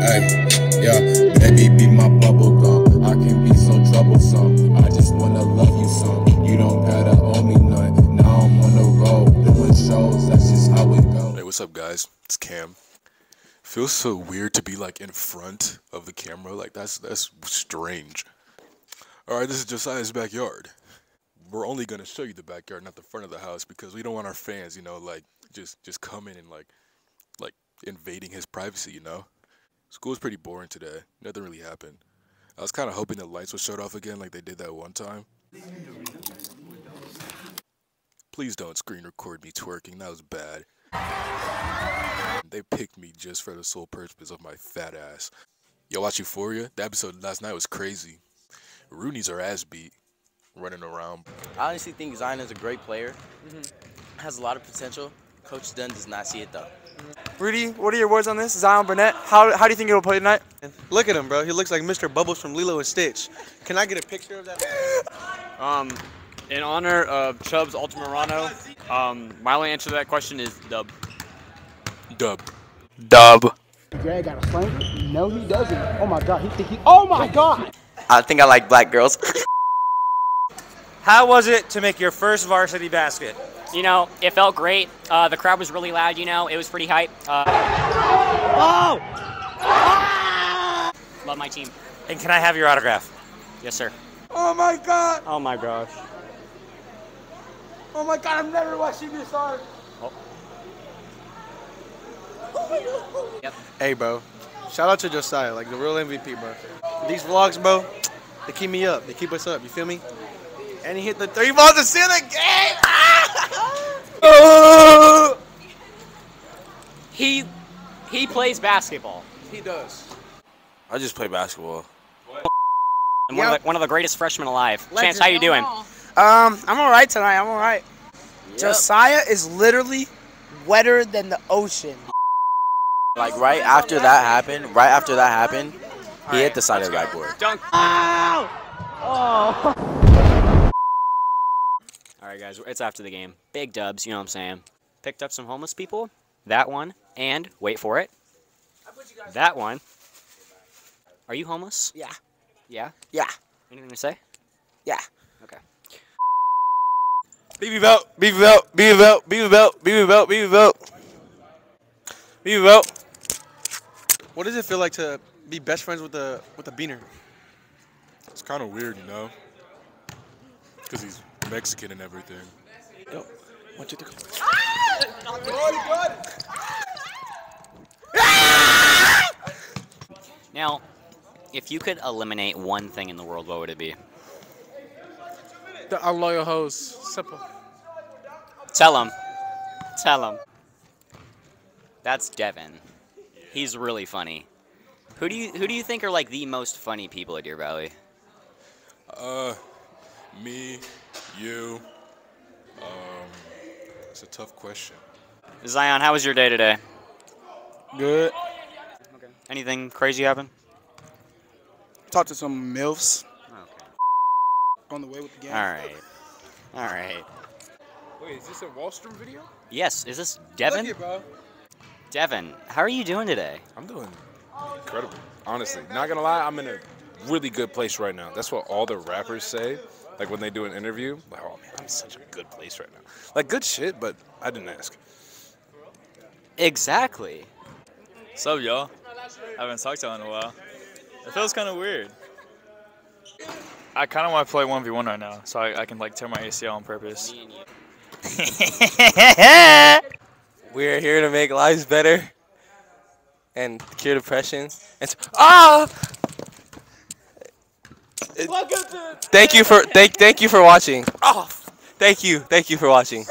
Hey, yeah, baby, be my bubble gum. I can be so troublesome. I just wanna love you some. You don't gotta owe me none. Now I'm on the road doing shows. That's just how it goes. Hey, what's up, guys? It's Cam. Feels so weird to be like in front of the camera. Like that's that's strange. All right, this is Josiah's backyard. We're only gonna show you the backyard, not the front of the house, because we don't want our fans, you know, like just just coming and like like invading his privacy. You know, school was pretty boring today. Nothing really happened. I was kind of hoping the lights would shut off again, like they did that one time. Please don't screen record me twerking. That was bad. They picked me just for the sole purpose of my fat ass. Yo, watch Euphoria? The episode last night was crazy. Rooney's our ass beat, running around. I honestly think Zion is a great player. Mm-hmm. Has a lot of potential. Coach Dunn does not see it though. Rudy, what are your words on this? Zion Burnett, how, how do you think he'll play tonight? Look at him, bro. He looks like Mr. Bubbles from Lilo and Stitch. Can I get a picture of that? Um, in honor of Chubbs Ultimarano, um, my only answer to that question is dub. Dub. Dub. Greg got a slanker? No, he doesn't. Oh my god, he think he. Oh my god! I think I like black girls. How was it to make your first varsity basket? You know, it felt great. Uh, the crowd was really loud. You know, it was pretty hype. Uh, Oh! love my team. And can I have your autograph? Yes, sir. Oh my god! Oh my gosh. Oh my god, I'm never watching this hard. Hey, bro. Shout out to Josiah, like the real MVP, bro. These vlogs, bro, they keep me up. They keep us up. You feel me? And he hit the three balls to seal the game. Oh! He he plays basketball. He does. I just play basketball. And one, of the, one of the greatest freshmen alive. Chance, how you doing? Um, I'm all right tonight. I'm all right. Josiah is literally wetter than the ocean. Like right after that happened, right after that happened, he hit the side of the backboard. Dunk. All right, guys, it's after the game. Big dubs, you know what I'm saying. Picked up some homeless people. That one, and wait for it. That one. Are you homeless? Yeah. Yeah. Yeah. Anything to say? Yeah. Okay. BB belt, BB belt, BB belt, BB belt, BB belt, BB belt. BB belt. What does it feel like to be best friends with the with the beaner? It's kind of weird, you know, because he's Mexican and everything. Yo, one, two, three. Now, if you could eliminate one thing in the world, what would it be? The unloyal host. Simple. Tell him. Tell him. That's Devin. He's really funny. Who do you who do you think are like the most funny people at Deer Valley? Uh, me, you. Um, it's a tough question. Zion, how was your day today? Good. Okay. Anything crazy happen? Talk to some MILFs Okay. on the way with the game. All right. All right. Wait, is this a Wahlstrom video? Yes, is this Devin? Look it, bro. Devin, how are you doing today? I'm doing incredible. Honestly, not gonna lie, I'm in a really good place right now. That's what all the rappers say. Like when they do an interview, like, oh man, I'm in such a good place right now. Like good shit, but I didn't ask. Exactly. What's up, y'all? I haven't talked to y'all in a while. It feels kind of weird. I kind of want to play 1v1 right now, so I, I can like tear my ACL on purpose. We're here to make lives better and cure depression. And ah! Thank you for thank thank you for watching. Oh, thank you, thank you for watching.